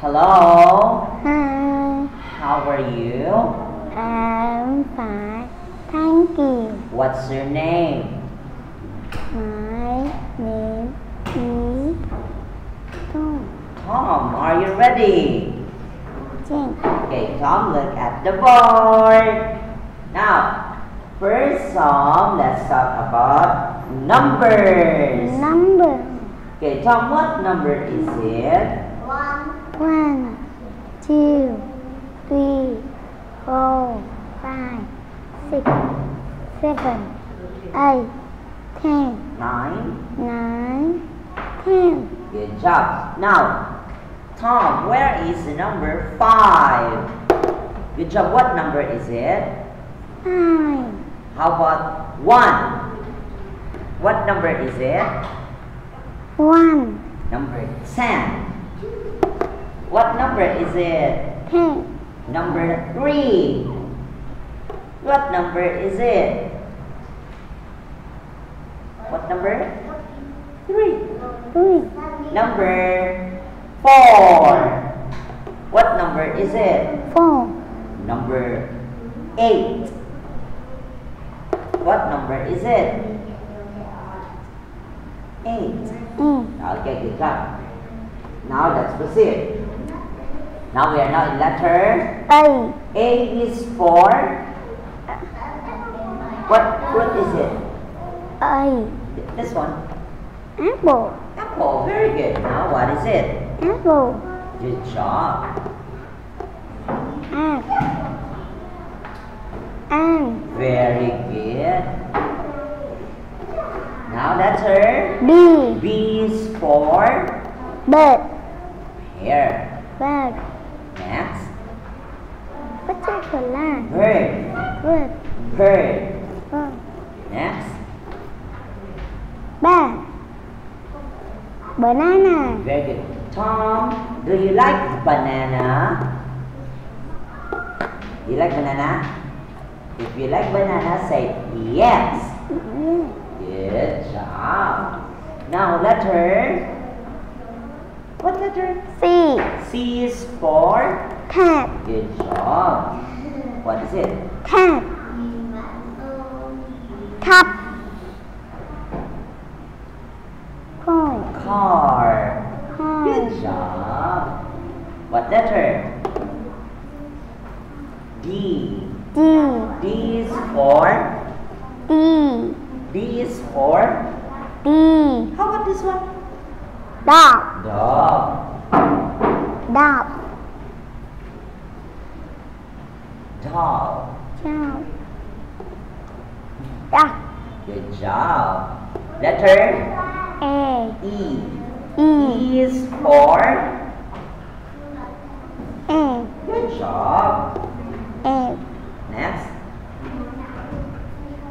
Hello. Hi, How are you? I'm fine. Thank you. What's your name? My name is Tom. Tom, are you ready? Jane. Okay, Tom, look at the board. Now, first Tom, let's talk about numbers. Number Okay, Tom, what number is it? One, two, three, four, five, six, seven, eight, ten, Nine. nine, ten. Good job. Now, Tom, where is the number five? Good job. What number is it? Five. How about one? What number is it? One, Number ten. What number is it? Number three. What number is it? What number? Three. three, Number four. What number is it? four, Number eight. What number is it? Eight. eight, Okay, good job. Now let's proceed. Now we are now in letter A. A is for what fruit is it? eight. This one. Apple, Apple. Very good. Now what is it? apple, Good job. and, and, Very good. Now letter B, B is for bird, hair. Bird, Next. particular, Bird. bird, Bird. bird, Next. banana, Very good. Tom, do you like banana? You like banana? If you like banana, say yes. Mm, Good job. Now let letter. What letter? C, C is for. cat, Good job. What is it? cat, cup, coin, Car. coin, Good job. What letter? D. D, D is for. D, D is for. D, How about this one? Dog, Dog. dog, Dog. cow, duck, Good job. Letter A, E. E, E is for. A, Good job. A, Next.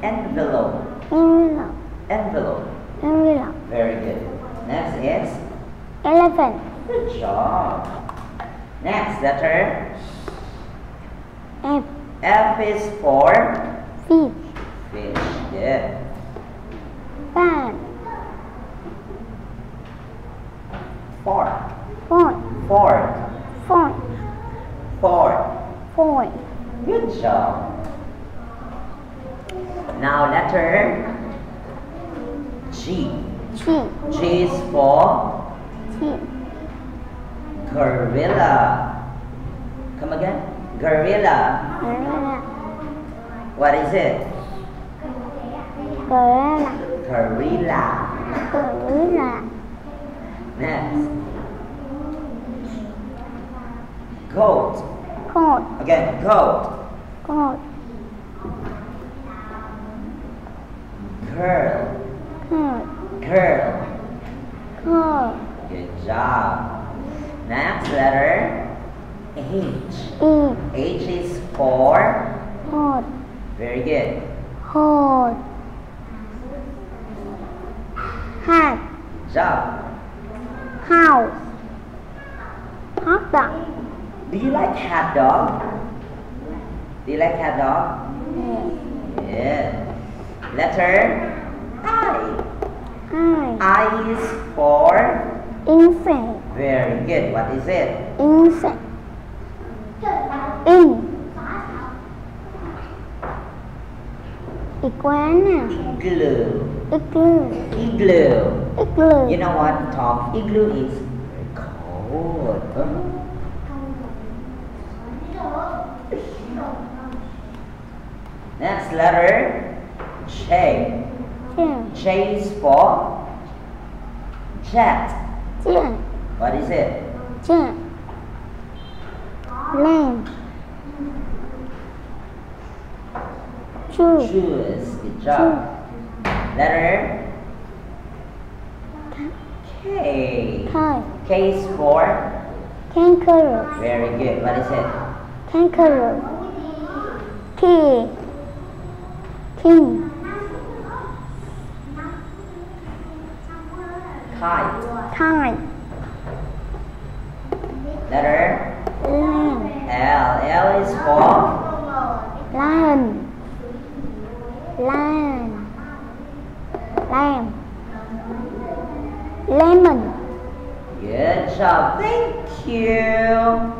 Envelope, Envelope. envelope, Very good. Next is. Elephant, Good job. Next letter. F, F is for. fish, Fish. Good. fan, Fork. fork, Fork. fork, Fork. fork, Good job. Now letter G. G, G is for Gorilla. Come again? Gorilla. gorilla, What is it? gorilla, Gorilla. gorilla, Next. Goat. goat, Again, goat. goat, Girl. goat, Girl. goat, Good job. Next letter H. E, H is for. goat, Very good. goat, hat, job. house, hot dog, Do you like hot dog? Do you like hot dog? yes, Yeah. Letter I. I, I is for. Insect. Very good. What is it? Insect. In. Iguana. Igloo. Igloo. Igloo. Igloo. You know what, Tom? Igloo is cold. Uh-huh. Next letter J. J is for jet. Chair. What is it? Chair. Lamb. Shoes. Shoes. Good job. Shoes. Letter. K. K. K is for? Kangaroo. Very good. What is it? Kangaroo. K. King. Time. Kite. Letter Lion. L. L is for lion. Lion. Lamb. Lemon. Good job. Thank you.